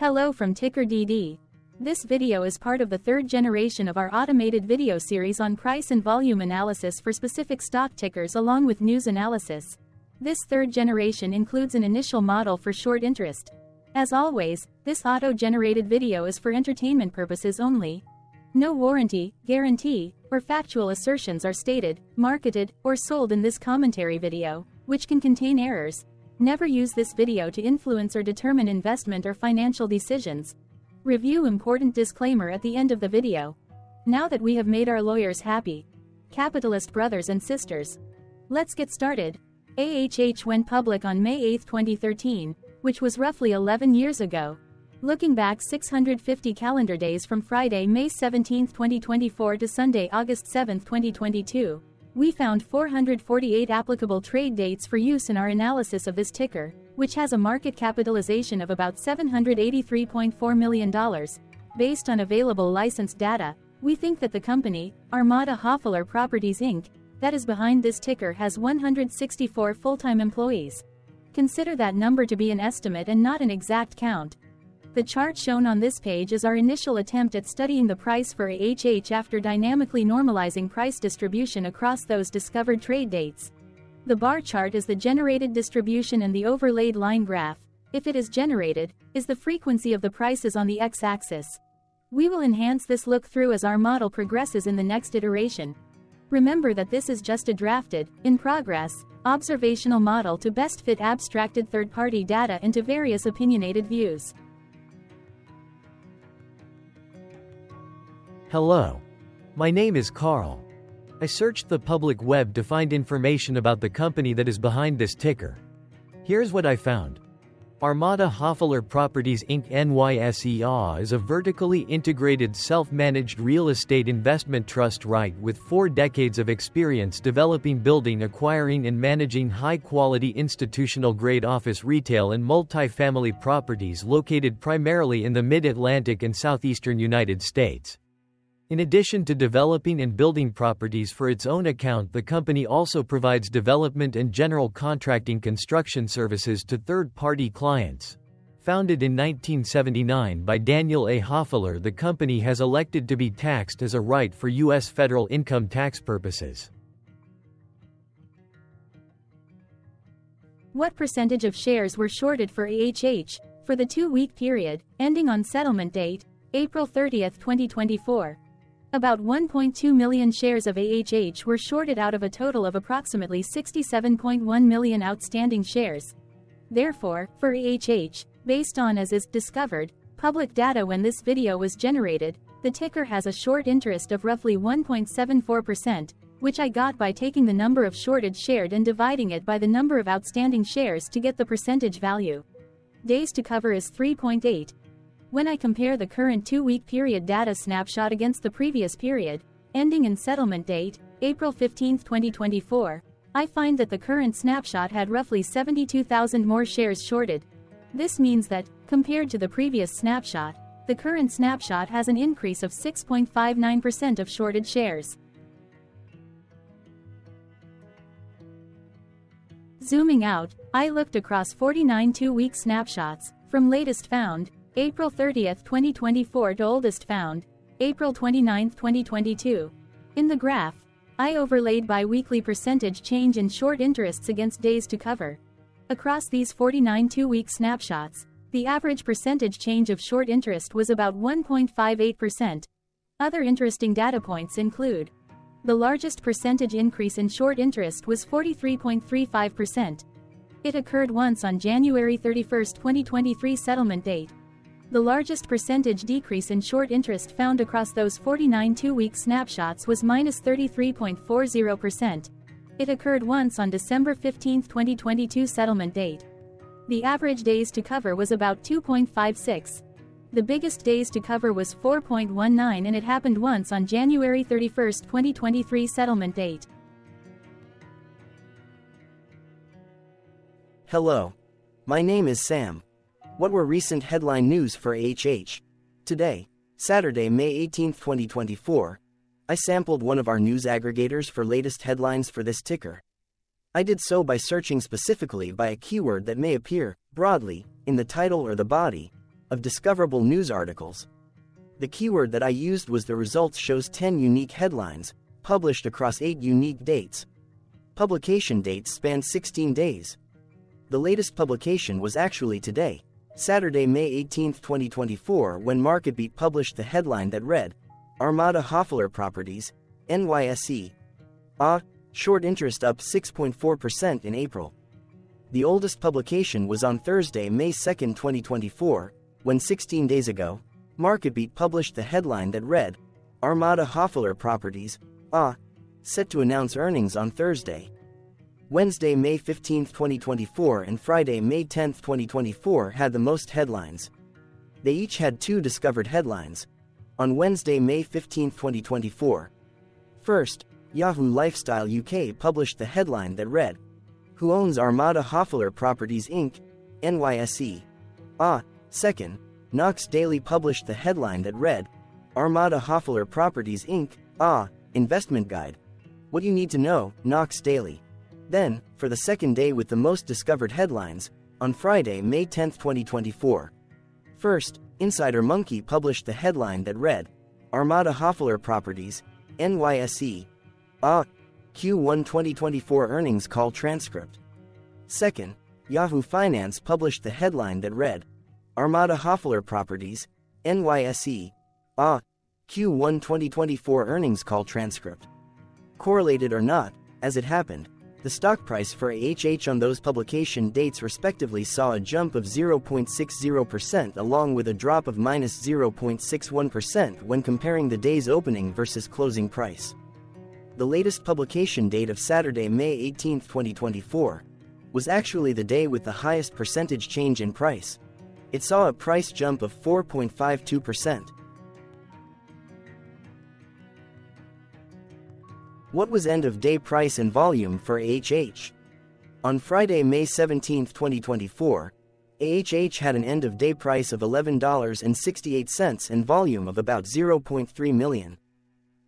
Hello from Ticker DD. This video is part of the third generation of our automated video series on price and volume analysis for specific stock tickers along with news analysis. This third generation includes an initial model for short interest. As always, this auto-generated video is for entertainment purposes only. No warranty, guarantee, or factual assertions are stated, marketed, or sold in this commentary video, which can contain errors. Never use this video to influence or determine investment or financial decisions. Review important disclaimer at the end of the video. Now that we have made our lawyers happy, capitalist brothers and sisters, let's get started. AHH went public on May 8, 2013, which was roughly 11 years ago. Looking back 650 calendar days from Friday, May 17, 2024 to Sunday, August 7, 2022, we found 448 applicable trade dates for use in our analysis of this ticker which has a market capitalization of about $783.4 million. Based on available licensed data, we think that the company, Armada Hoffler Properties Inc., that is behind this ticker has 164 full-time employees. Consider that number to be an estimate and not an exact count. The chart shown on this page is our initial attempt at studying the price for AHH after dynamically normalizing price distribution across those discovered trade dates. The bar chart is the generated distribution and the overlaid line graph, if it is generated, is the frequency of the prices on the x-axis. We will enhance this look through as our model progresses in the next iteration. Remember that this is just a drafted, in progress, observational model to best fit abstracted third-party data into various opinionated views. Hello. My name is Carl. I searched the public web to find information about the company that is behind this ticker. Here's what I found. Armada Hoffler Properties Inc. NYSEA is a vertically integrated self-managed real estate investment trust REIT with four decades of experience developing building acquiring and managing high-quality institutional-grade office retail and multifamily properties located primarily in the mid-Atlantic and southeastern United States. In addition to developing and building properties for its own account the company also provides development and general contracting construction services to third-party clients. Founded in 1979 by Daniel A. Hoffler the company has elected to be taxed as a REIT for U.S. federal income tax purposes. What percentage of shares were shorted for AHH, for the two-week period, ending on settlement date, April 30, 2024? About 1.2 million shares of AHH were shorted out of a total of approximately 67.1 million outstanding shares. Therefore, for AHH, based on as is discovered, public data when this video was generated, the ticker has a short interest of roughly 1.74%, which I got by taking the number of shorted shared and dividing it by the number of outstanding shares to get the percentage value. Days to cover is 3.8, when I compare the current two-week period data snapshot against the previous period, ending in settlement date, April 15, 2024, I find that the current snapshot had roughly 72,000 more shares shorted. This means that, compared to the previous snapshot, the current snapshot has an increase of 6.59% of shorted shares. Zooming out, I looked across 49 two-week snapshots, from latest found, April 30, 2024 to oldest found, April 29, 2022. In the graph, I overlaid bi-weekly percentage change in short interests against days to cover. Across these 49 two-week snapshots, the average percentage change of short interest was about 1.58%. Other interesting data points include the largest percentage increase in short interest was 43.35%. It occurred once on January 31, 2023 settlement date, the largest percentage decrease in short interest found across those 49 two-week snapshots was minus 33.40%. It occurred once on December 15, 2022 settlement date. The average days to cover was about 2.56. The biggest days to cover was 4.19 and it happened once on January 31, 2023 settlement date. Hello. My name is Sam. What were recent headline news for AHH? Today, Saturday, May 18, 2024, I sampled one of our news aggregators for latest headlines for this ticker. I did so by searching specifically by a keyword that may appear, broadly, in the title or the body, of discoverable news articles. The keyword that I used was the results shows 10 unique headlines, published across 8 unique dates. Publication dates span 16 days. The latest publication was actually today, Saturday, May 18, 2024, when MarketBeat published the headline that read Armada Hoffler Properties, NYSE. Ah, short interest up 6.4% in April. The oldest publication was on Thursday, May 2, 2024, when 16 days ago, MarketBeat published the headline that read Armada Hoffler Properties, ah, set to announce earnings on Thursday. Wednesday, May 15, 2024 and Friday, May 10, 2024 had the most headlines. They each had two discovered headlines. On Wednesday, May 15, 2024. First, Yahoo Lifestyle UK published the headline that read, Who owns Armada Hoffler Properties Inc., NYSE? Ah, second, Knox Daily published the headline that read, Armada Hoffler Properties Inc., Ah, Investment Guide. What you need to know, Knox Daily. Then, for the second day with the most discovered headlines, on Friday, May 10, 2024. First, Insider Monkey published the headline that read Armada Hoffler Properties, NYSE. Ah, Q1 2024 earnings call transcript. Second, Yahoo Finance published the headline that read Armada Hoffler Properties, NYSE. Ah, Q1 2024 earnings call transcript. Correlated or not, as it happened, the stock price for AHH on those publication dates respectively saw a jump of 0.60% along with a drop of minus 0.61% when comparing the day's opening versus closing price. The latest publication date of Saturday, May 18, 2024, was actually the day with the highest percentage change in price. It saw a price jump of 4.52%. What was end of day price and volume for AHH? On Friday, May 17, 2024, AHH had an end of day price of $11.68 and volume of about 0.3 million.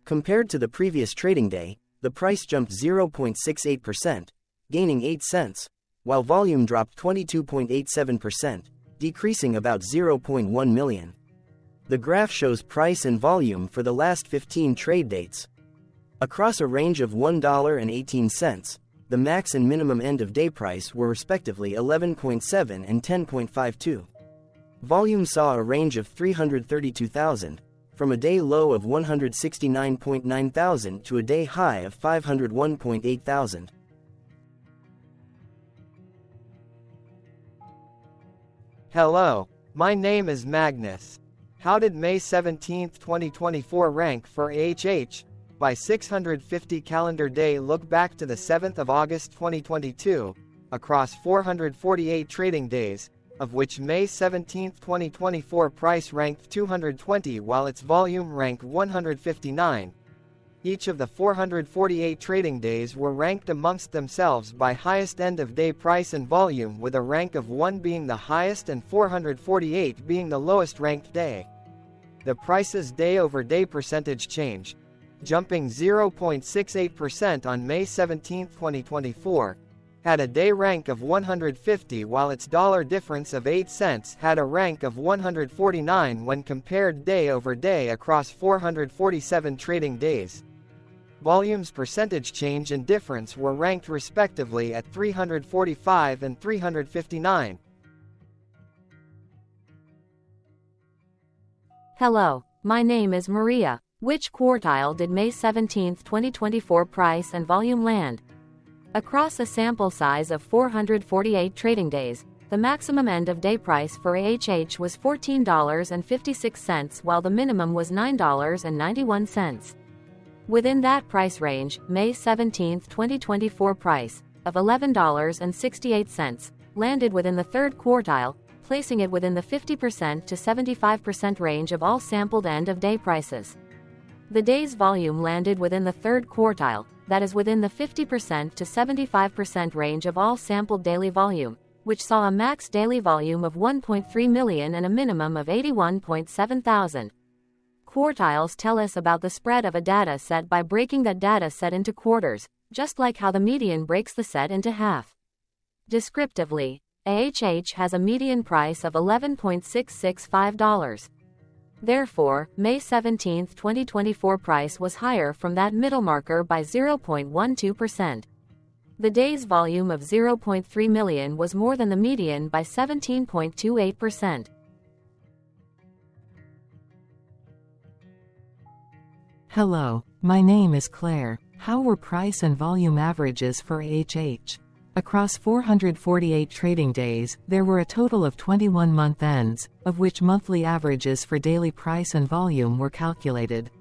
Compared to the previous trading day, the price jumped 0.68%, gaining 8 cents, while volume dropped 22.87%, decreasing about 0.1 million. The graph shows price and volume for the last 15 trade dates. Across a range of $1.18, the max and minimum end of day price were respectively 11.7 and 10.52. Volume saw a range of 332,000, from a day low of 169.9 thousand to a day high of 501.8 thousand. Hello, my name is Magnus. How did May 17, 2024 rank for AHH? By 650 calendar day look back to the 7th of August 2022, across 448 trading days, of which May 17, 2024 price ranked 220 while its volume ranked 159. Each of the 448 trading days were ranked amongst themselves by highest end of day price and volume with a rank of 1 being the highest and 448 being the lowest ranked day. The price's day over day percentage change, jumping 0.68% on May 17, 2024, had a day rank of 150 while its dollar difference of 8 cents had a rank of 149 when compared day over day across 447 trading days. Volumes percentage change and difference were ranked respectively at 345 and 359. Hello, my name is Maria. Which quartile did May 17, 2024 price and volume land? Across a sample size of 448 trading days, the maximum end of day price for AHH was $14.56 while the minimum was $9.91. Within that price range, May 17, 2024 price of $11.68 landed within the third quartile, placing it within the 50% to 75% range of all sampled end of day prices. The day's volume landed within the third quartile, that is within the 50% to 75% range of all sampled daily volume, which saw a max daily volume of 1.3 million and a minimum of 81.7 thousand. Quartiles tell us about the spread of a data set by breaking that data set into quarters, just like how the median breaks the set into half. Descriptively, AHH has a median price of $11.665. Therefore, May 17, 2024 price was higher from that middle marker by 0.12%. The day's volume of 0.3 million was more than the median by 17.28%. Hello, my name is Claire. How were price and volume averages for AHH? Across 448 trading days, there were a total of 21 month ends, of which monthly averages for daily price and volume were calculated.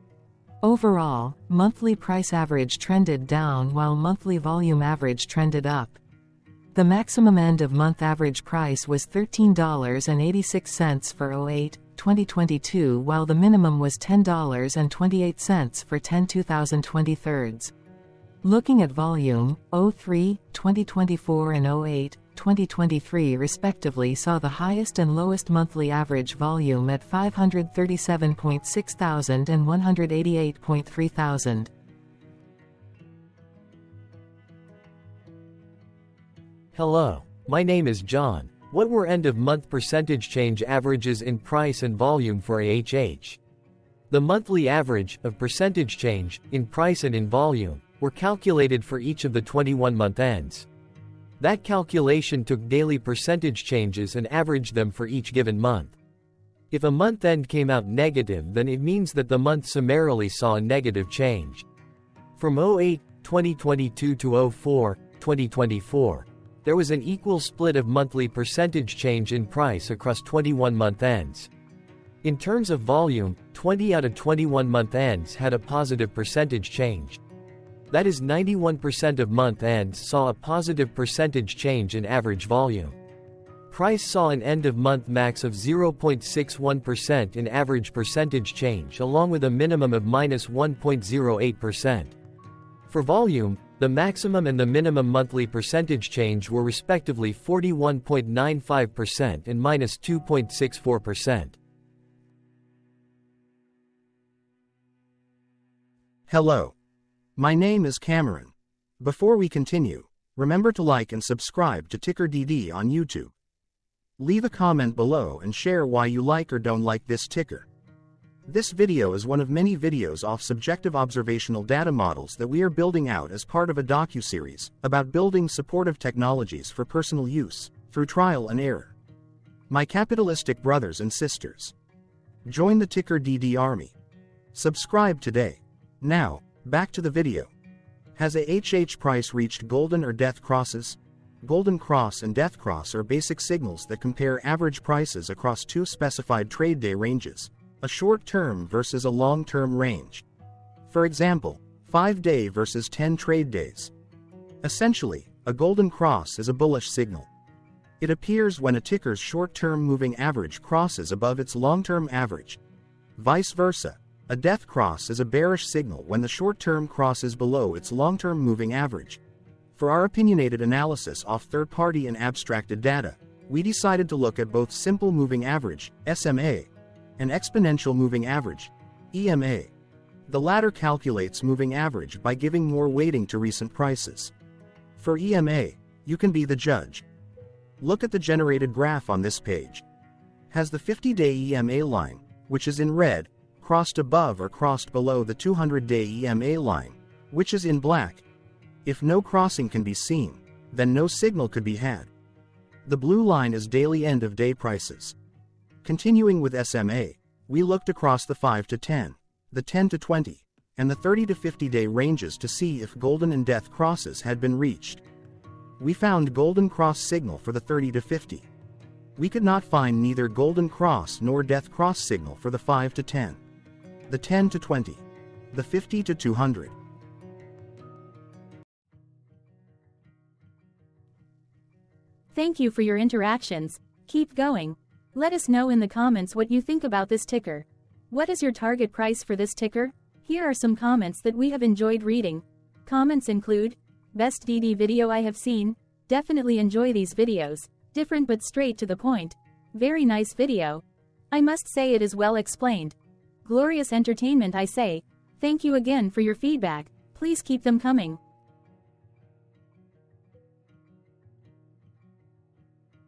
Overall, monthly price average trended down while monthly volume average trended up. The maximum end of month average price was $13.86 for 08, 2022 while the minimum was $10.28 for 10 2023. Looking at volume, 03, 2024 and 08, 2023 respectively saw the highest and lowest monthly average volume at 537.6 thousand and 188.3 thousand. Hello, my name is John. What were end-of-month percentage change averages in price and volume for AHH? The monthly average of percentage change in price and in volume were calculated for each of the 21 month ends. That calculation took daily percentage changes and averaged them for each given month. If a month end came out negative then it means that the month summarily saw a negative change. From 08, 2022 to 04, 2024, there was an equal split of monthly percentage change in price across 21 month ends. In terms of volume, 20 out of 21 month ends had a positive percentage change. That is 91% of month ends saw a positive percentage change in average volume. Price saw an end of month max of 0.61% in average percentage change along with a minimum of minus 1.08%. For volume, the maximum and the minimum monthly percentage change were respectively 41.95% and minus 2.64%. Hello. My name is Cameron. Before we continue, remember to like and subscribe to Ticker DD on YouTube. Leave a comment below and share why you like or don't like this ticker. This video is one of many videos off subjective observational data models that we are building out as part of a docu-series about building supportive technologies for personal use, through trial and error. My capitalistic brothers and sisters. Join the Ticker DD army. Subscribe today. Now, Back to the video. Has a HH price reached golden or death crosses? Golden cross and death cross are basic signals that compare average prices across two specified trade day ranges, a short-term versus a long-term range. For example, 5-day versus 10 trade days. Essentially, a golden cross is a bullish signal. It appears when a ticker's short-term moving average crosses above its long-term average. Vice versa, a death cross is a bearish signal when the short-term cross is below its long-term moving average. For our opinionated analysis off third-party and abstracted data, we decided to look at both simple moving average, SMA, and exponential moving average, EMA. The latter calculates moving average by giving more weighting to recent prices. For EMA, you can be the judge. Look at the generated graph on this page. Has the 50-day EMA line, which is in red, crossed above or crossed below the 200-day EMA line, which is in black. If no crossing can be seen, then no signal could be had. The blue line is daily end-of-day prices. Continuing with SMA, we looked across the 5 to 10, the 10 to 20, and the 30 to 50 day ranges to see if golden and death crosses had been reached. We found golden cross signal for the 30 to 50. We could not find neither golden cross nor death cross signal for the 5 to 10 the 10 to 20, the 50 to 200. Thank you for your interactions. Keep going. Let us know in the comments what you think about this ticker. What is your target price for this ticker? Here are some comments that we have enjoyed reading. Comments include, Best DD video I have seen, definitely enjoy these videos, different but straight to the point. Very nice video. I must say it is well explained. Glorious entertainment I say. Thank you again for your feedback. Please keep them coming.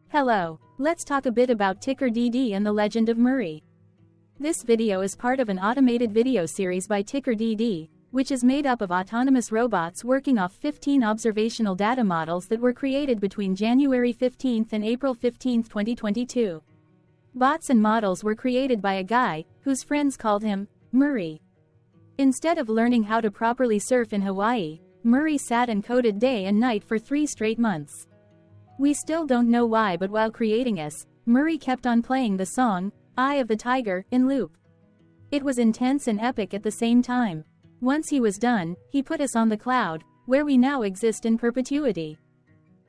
Hello, let's talk a bit about Ticker DD and the legend of Murray. This video is part of an automated video series by Ticker DD, which is made up of autonomous robots working off 15 observational data models that were created between January 15 and April 15, 2022. Bots and models were created by a guy, whose friends called him, Murray. Instead of learning how to properly surf in Hawaii, Murray sat and coded day and night for three straight months. We still don't know why but while creating us, Murray kept on playing the song, Eye of the Tiger, in loop. It was intense and epic at the same time. Once he was done, he put us on the cloud, where we now exist in perpetuity.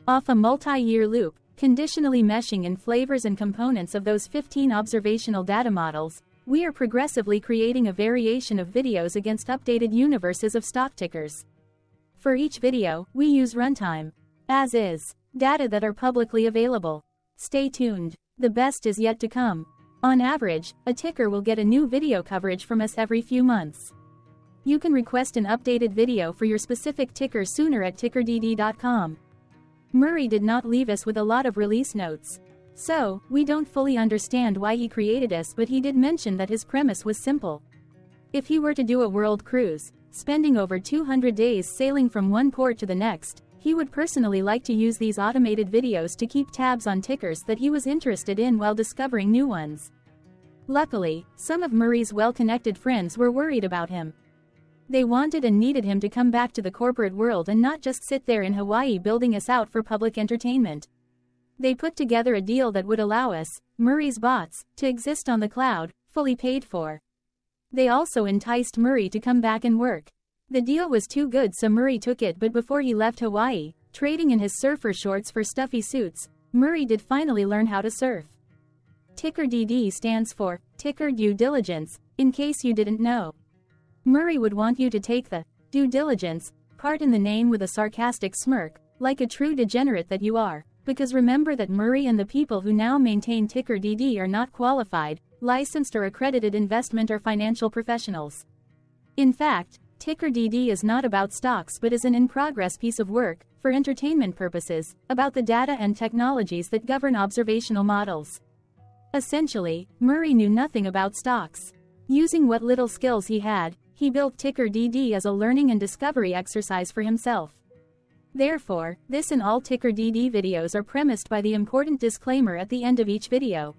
Off a multi-year loop, conditionally meshing in flavors and components of those 15 observational data models, we are progressively creating a variation of videos against updated universes of stock tickers. For each video, we use runtime, as is, Data that are publicly available. Stay tuned. The best is yet to come. On average, a ticker will get a new video coverage from us every few months. You can request an updated video for your specific ticker sooner at tickerdd.com. Murray did not leave us with a lot of release notes. So, we don't fully understand why he created us but he did mention that his premise was simple. If he were to do a world cruise, spending over 200 days sailing from one port to the next, he would personally like to use these automated videos to keep tabs on tickers that he was interested in while discovering new ones. Luckily, some of Murray's well-connected friends were worried about him. They wanted and needed him to come back to the corporate world and not just sit there in Hawaii building us out for public entertainment. They put together a deal that would allow us, Murray's bots, to exist on the cloud, fully paid for. They also enticed Murray to come back and work. The deal was too good so Murray took it but before he left Hawaii, trading in his surfer shorts for stuffy suits, Murray did finally learn how to surf. Ticker DD stands for Ticker Due Diligence, in case you didn't know. Murray would want you to take the due diligence part in the name with a sarcastic smirk, like a true degenerate that you are, because remember that Murray and the people who now maintain Ticker DD are not qualified, licensed or accredited investment or financial professionals. In fact, Ticker DD is not about stocks but is an in-progress piece of work, for entertainment purposes, about the data and technologies that govern observational models. Essentially, Murray knew nothing about stocks. Using what little skills he had, he built Ticker DD as a learning and discovery exercise for himself. Therefore, this and all Ticker DD videos are premised by the important disclaimer at the end of each video.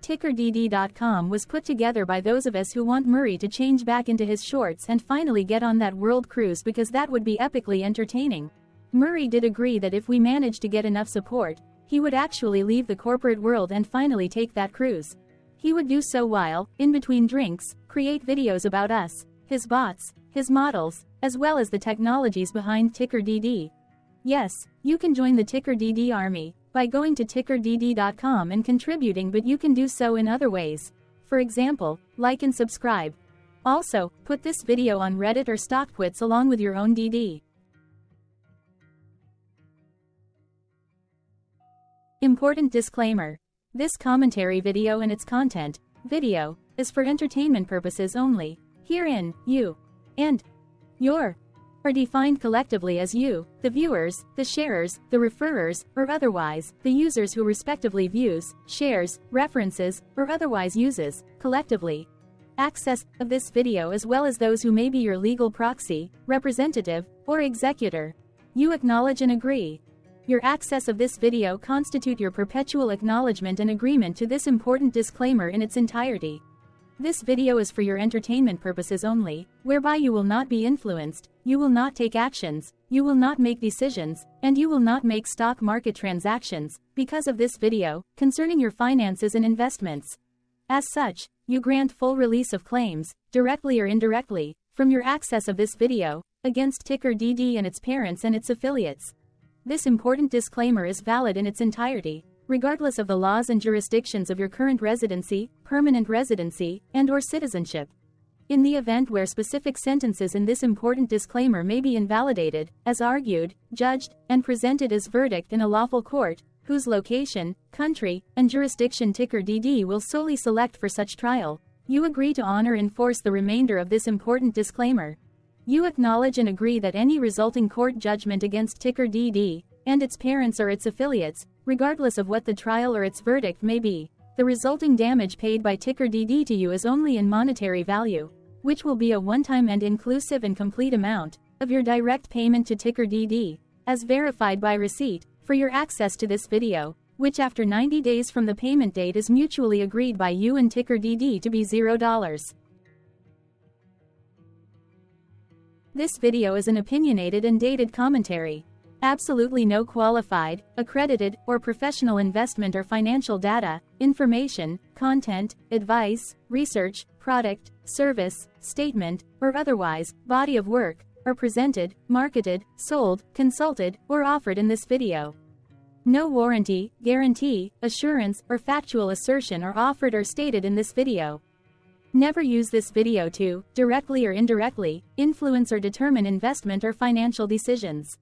TickerDD.com was put together by those of us who want Murray to change back into his shorts and finally get on that world cruise because that would be epically entertaining. Murray did agree that if we managed to get enough support, he would actually leave the corporate world and finally take that cruise. He would do so while, in between drinks, create videos about us, his bots, his models, as well as the technologies behind TickerDD. Yes, you can join the TickerDD army, by going to tickerdd.com and contributing but you can do so in other ways. For example, like and subscribe. Also, put this video on Reddit or StockTwits along with your own DD. Important disclaimer. This commentary video and its content, video, is for entertainment purposes only. Herein, you and your are defined collectively as you, the viewers, the sharers, the referrers, or otherwise, the users who respectively views, shares, references, or otherwise uses, collectively, access of this video as well as those who may be your legal proxy, representative, or executor. You acknowledge and agree. Your access of this video constitute your perpetual acknowledgement and agreement to this important disclaimer in its entirety. This video is for your entertainment purposes only, whereby you will not be influenced, you will not take actions, you will not make decisions, and you will not make stock market transactions, because of this video, concerning your finances and investments. As such, you grant full release of claims, directly or indirectly, from your access of this video, against Ticker DD and its parents and its affiliates. This important disclaimer is valid in its entirety, regardless of the laws and jurisdictions of your current residency, permanent residency, and or citizenship. In the event where specific sentences in this important disclaimer may be invalidated, as argued, judged, and presented as verdict in a lawful court, whose location, country, and jurisdiction ticker DD will solely select for such trial, you agree to honor and enforce the remainder of this important disclaimer. You acknowledge and agree that any resulting court judgment against ticker DD, and its parents or its affiliates, regardless of what the trial or its verdict may be. The resulting damage paid by ticker DD to you is only in monetary value, which will be a one-time and inclusive and complete amount of your direct payment to ticker DD, as verified by receipt, for your access to this video, which after 90 days from the payment date is mutually agreed by you and ticker DD to be $0. This video is an opinionated and dated commentary. Absolutely no qualified, accredited, or professional investment or financial data, information, content, advice, research, product, service, statement, or otherwise, body of work, are presented, marketed, sold, consulted, or offered in this video. No warranty, guarantee, assurance, or factual assertion are offered or stated in this video. Never use this video to, directly or indirectly, influence or determine investment or financial decisions.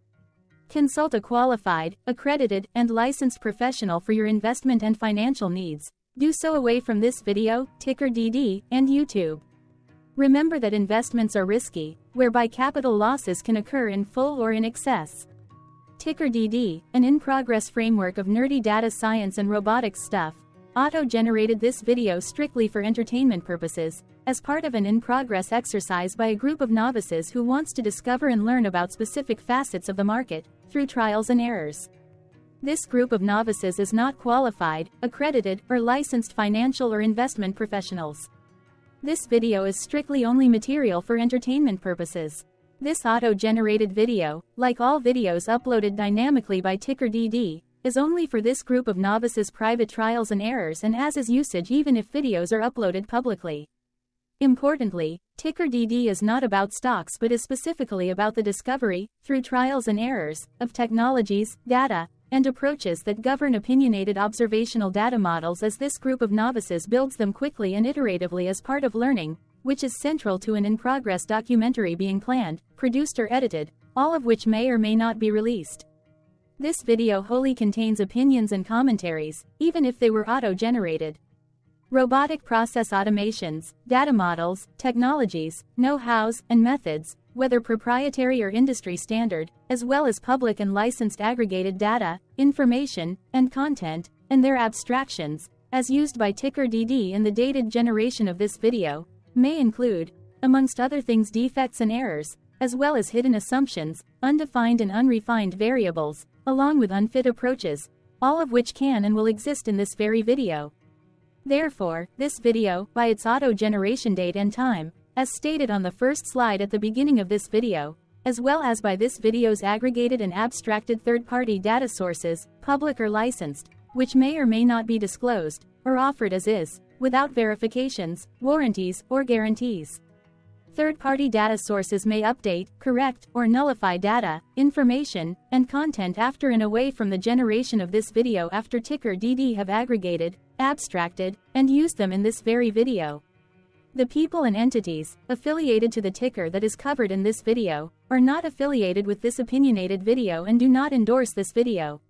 Consult a qualified, accredited, and licensed professional for your investment and financial needs. Do so away from this video, ticker DD, and YouTube. Remember that investments are risky, whereby capital losses can occur in full or in excess. Ticker DD, an in-progress framework of nerdy data science and robotics stuff, auto-generated this video strictly for entertainment purposes, as part of an in-progress exercise by a group of novices who wants to discover and learn about specific facets of the market, through trials and errors. This group of novices is not qualified, accredited, or licensed financial or investment professionals. This video is strictly only material for entertainment purposes. This auto-generated video, like all videos uploaded dynamically by TickerDD, is only for this group of novices private trials and errors and as is usage even if videos are uploaded publicly. Importantly, TickerDD is not about stocks but is specifically about the discovery, through trials and errors, of technologies, data, and approaches that govern opinionated observational data models as this group of novices builds them quickly and iteratively as part of learning, which is central to an in-progress documentary being planned, produced or edited, all of which may or may not be released. This video wholly contains opinions and commentaries, even if they were auto-generated. Robotic process automations, data models, technologies, know-hows, and methods, whether proprietary or industry standard, as well as public and licensed aggregated data, information, and content, and their abstractions, as used by TickerDD in the dated generation of this video, may include, amongst other things defects and errors, as well as hidden assumptions, undefined and unrefined variables, along with unfit approaches, all of which can and will exist in this very video. Therefore, this video, by its auto-generation date and time, as stated on the first slide at the beginning of this video, as well as by this video's aggregated and abstracted third-party data sources, public or licensed, which may or may not be disclosed, or offered as is, without verifications, warranties, or guarantees. Third-party data sources may update, correct, or nullify data, information, and content after and away from the generation of this video after ticker DD have aggregated, abstracted, and used them in this very video. The people and entities, affiliated to the ticker that is covered in this video, are not affiliated with this opinionated video and do not endorse this video.